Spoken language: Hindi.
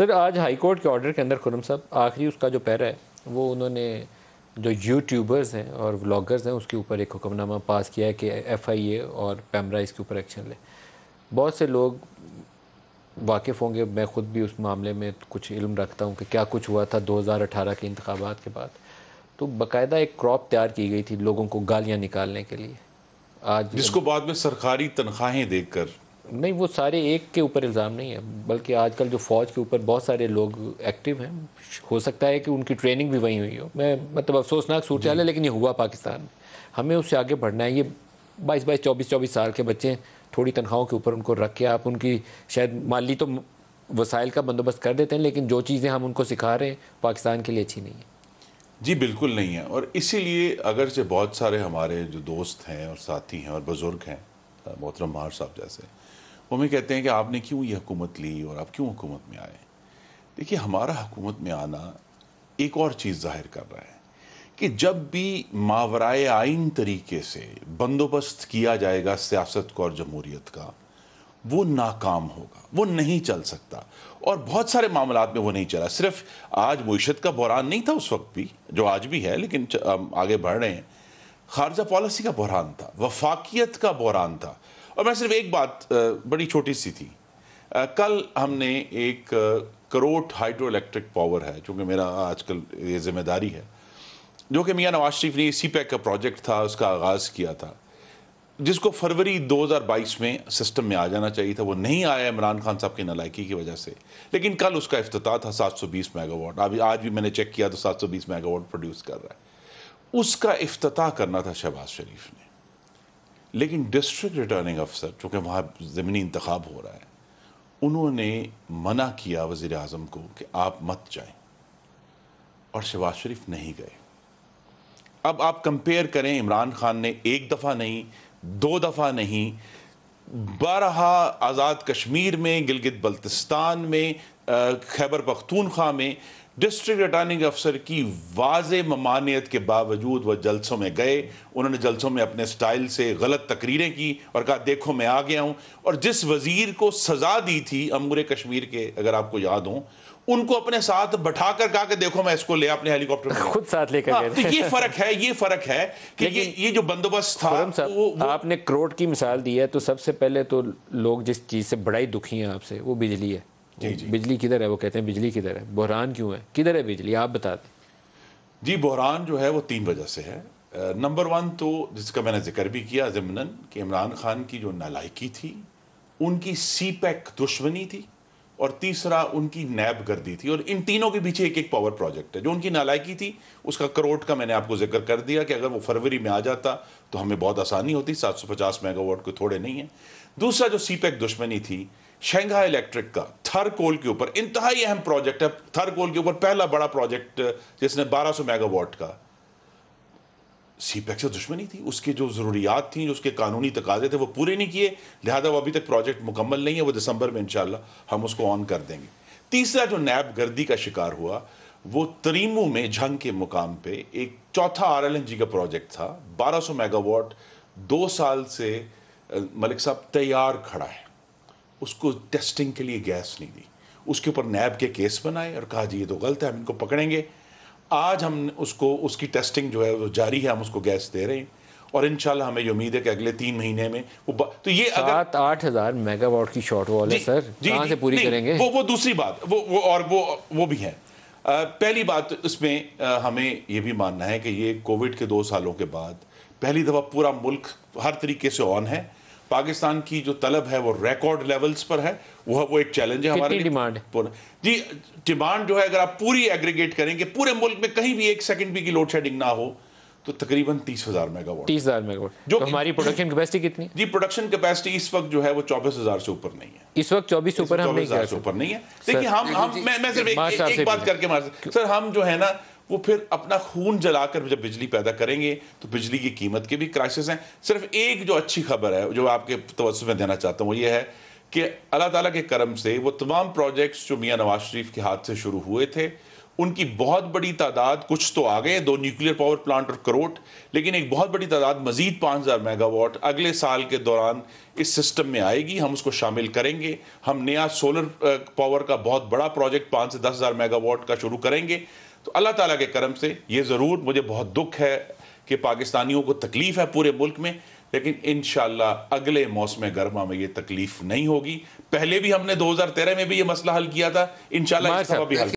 सर, आज हाई कोर्ट के ऑर्डर के अंदर खुरम साहब, आखिरी उसका जो पैरा है, वो उन्होंने जो यूट्यूबर्स हैं और व्लॉगर्स हैं, उसके ऊपर एक हुक्मनामा पास किया है कि एफआईए और पैमरा इसके ऊपर एक्शन ले। बहुत से लोग वाकिफ़ होंगे, मैं ख़ुद भी उस मामले में कुछ इल्म रखता हूँ कि क्या कुछ हुआ था 2018 के इंतबात के बाद। तो बाकायदा एक क्रॉप तैयार की गई थी लोगों को गालियाँ निकालने के लिए। आज जिसको बाद में सरकारी तनख्वाहें देकर नहीं वो सारे एक के ऊपर इल्ज़ाम नहीं है बल्कि आजकल जो फ़ौज के ऊपर बहुत सारे लोग एक्टिव हैं। हो सकता है कि उनकी ट्रेनिंग भी वहीं हुई हो। मैं मतलब अफसोसनाक सूरत है लेकिन ये हुआ पाकिस्तान। में हमें उससे आगे बढ़ना है। ये बाईस बाईस चौबीस चौबीस साल के बच्चे थोड़ी तनख्वाहों के ऊपर उनको रख के आप उनकी शायद माली तो वसाइल का बंदोबस्त कर देते हैं लेकिन जो चीज़ें हम उनको सिखा रहे हैं पाकिस्तान के लिए अच्छी नहीं है। जी बिल्कुल नहीं है। और इसीलिए अगर से बहुत सारे हमारे जो दोस्त हैं और साथी हैं और बुज़ुर्ग हैं मोहतरम मार साहब जैसे वो हमें कहते हैं कि आपने क्यों ये हुकूमत ली और आप क्यों हुकूमत में आए? देखिए, हमारा हुकूमत में आना एक और चीज़ ज़ाहिर कर रहा है कि जब भी मावराए आइन तरीके से बंदोबस्त किया जाएगा सियासत को और जमहूरीत का, वो नाकाम होगा, वो नहीं चल सकता। और बहुत सारे मामला में वो नहीं चला। सिर्फ़ आज मीशत का बहरान नहीं था उस वक्त भी, जो आज भी है, लेकिन आगे बढ़ रहे हैं। खारजा पॉलिसी का बहरान था, वफाकियत का बहरान था। और मैं सिर्फ़ एक बात बड़ी छोटी सी थी। कल हमने एक करोट हाइड्रो इलेक्ट्रिक पावर है चूँकि मेरा आजकल ये ज़िम्मेदारी है, जो कि मियाँ नवाज़ शरीफ ने सी पैक का प्रोजेक्ट था, उसका आगाज़ किया था, जिसको फरवरी 2022 में सिस्टम में आ जाना चाहिए था। वो नहीं आया इमरान खान साहब की नलायकी की वजह से। लेकिन कल उसका अफ्ताह था 720 मेगावाट अभी आज भी मैंने चेक किया तो 720 मेगावाट प्रोड्यूस कर रहा है। उसका अफ्ताह करना था शहबाज शरीफ ने। लेकिन डिस्ट्रिक्ट रिटर्निंग अफसर चूँकि वहाँ ज़मीनी इंतखब हो रहा है, उन्होंने मना किया वज़ी अजम को कि आप मत जाएँ। और शहबाज शरीफ नहीं गए। अब आप कंपेयर करें, इमरान खान ने एक दफ़ा नहीं, दो दफ़ा नहीं, बारहा आज़ाद कश्मीर में, गिलगित बल्तिस्तान में खैबर पख्तूनख्वा में डिस्ट्रिक्ट रिटर्निंग अफसर की वाज ममानियत के बावजूद वह जलसों में गए। उन्होंने जलसों में अपने स्टाइल से गलत तकरीरें की और कहा देखो मैं आ गया हूँ। और जिस वज़ीर को सज़ा दी थी अमूर कश्मीर के अगर आपको याद हो उनको अपने साथ बैठा कर कहा कि देखो मैं इसको ले अपने हेलीकॉप्टर खुद साथ लेकर हाँ, तो ये फ़र्क है ये फ़र्क है कि ये ये जो बंदोबस्त था वो, वो आपने करोड़ की मिसाल दी है तो सबसे पहले तो लोग जिस चीज़ से बड़ा ही दुखी हैं आपसे वो बिजली है। बिजली किधर है? वो कहते हैं बिजली किधर है? बहरान क्यों है? किधर है बिजली? आप बता दें. जी बहरान जो है वो तीन वजह से है। नंबर वन तो जिसका मैंने ज़िक्र भी किया ज़मन कि इमरान खान की जो नालायकी थी उनकी सी पैक दुश्मनी थी और तीसरा उनकी नैब गर्दी थी और इन तीनों के पीछे एक एक पावर प्रोजेक्ट है। जो उनकी नालायकी थी उसका करोड़ का मैंने आपको ज़िक्र कर दिया कि अगर वो फरवरी में आ जाता तो हमें बहुत आसानी होती 750 मेगावाट को थोड़े नहीं है। दूसरा जो सी पैक दुश्मनी थी शंघाई इलेक्ट्रिक का, थर कोल के ऊपर, इंतहाई अहम प्रोजेक्ट है। थर कोल के ऊपर पहला बड़ा प्रोजेक्ट जिसने 1200 मेगावाट का। सीपैक से दुश्मनी थी। उसकी जो ज़रूरियात थी जो उसके कानूनी तकाजे थे, वो पूरे नहीं किए। लिहाजा वो अभी तक प्रोजेक्ट मुकम्मल नहीं है। वो दिसंबर में इंशाल्लाह हम उसको ऑन कर देंगे। तीसरा जो नैब गर्दी का शिकार हुआ, वो तरीमू में झंग के मुकाम पे एक चौथा आर एल एन जी का प्रोजेक्ट था। 1200 मेगावाट दो साल से मलिक साहब तैयार खड़ा है। उसको टेस्टिंग के लिए गैस नहीं दी। उसके ऊपर नैब के केस बनाए और कहा जी ये तो गलत है हम इनको पकड़ेंगे। आज हम उसको उसकी टेस्टिंग जो है वो जारी है हम उसको गैस दे रहे हैं। और इनशाला हमें ये उम्मीद है कि अगले तीन महीने में वो तो ये सात आठ हज़ार मेगावाट की शॉर्ट वॉल है सर। कहाँ से पूरी करेंगे? वो वो दूसरी बात वो वो और वो वो भी है। आ, पहली बात इसमें आ, हमें ये भी मानना है कि ये कोविड के दो सालों के बाद पहली दफ़ा पूरा मुल्क हर तरीके से ऑन है। पाकिस्तान की जो तलब है वो रिकॉर्ड लेवल्स पर है। वो वो एक चैलेंज है हमारे डिमांड जी डिमांड जो है अगर आप पूरी एग्रीगेट करेंगे पूरे मुल्क में कहीं भी एक सेकंड भी की लोड शेडिंग ना हो तो तकरीबन तीस हज़ार मेगावाट तीस हज़ार मेगावाट जो तो हमारी प्रोडक्शन कैपेसिटी कितनी जी प्रोडक्शन कैपेसिटी इस वक्त जो है वो चौबीस हज़ार से ऊपर नहीं है। इस वक्त चौबीस ऊपर हम नहीं से ऊपर नहीं है। देखिए हम हम मैं मैं सिर्फ़ एक, एक बात करके मार सर हम जो है ना वो फिर अपना खून जलाकर जब बिजली पैदा करेंगे तो बिजली की कीमत के भी क्राइसिस हैं। सिर्फ़ एक जो अच्छी खबर है, जो आपके तवज्जो में देना चाहता हूँ, वो ये है कि अल्लाह ताला के करम से वो तमाम प्रोजेक्ट्स जो मियाँ नवाज़ शरीफ के हाथ से शुरू हुए थे, उनकी बहुत बड़ी तादाद, कुछ तो आ गए, दो न्यूक्लियर पावर प्लांट और करोट, लेकिन एक बहुत बड़ी तादाद मजीद पाँच हज़ार मेगावाट अगले साल के दौरान इस सिस्टम में आएगी। हम उसको शामिल करेंगे। हम नया सोलर पावर का बहुत बड़ा प्रोजेक्ट पाँच से दस हज़ार मेगावाट का शुरू करेंगे। तो अल्लाह ताला के करम से ये ज़रूर मुझे बहुत दुख है कि पाकिस्तानियों को तकलीफ़ है पूरे मुल्क में लेकिन इन अगले मौसम गर्मा में ये तकलीफ़ नहीं होगी। पहले भी हमने 2013 में भी ये मसला हल किया था। इन भी हल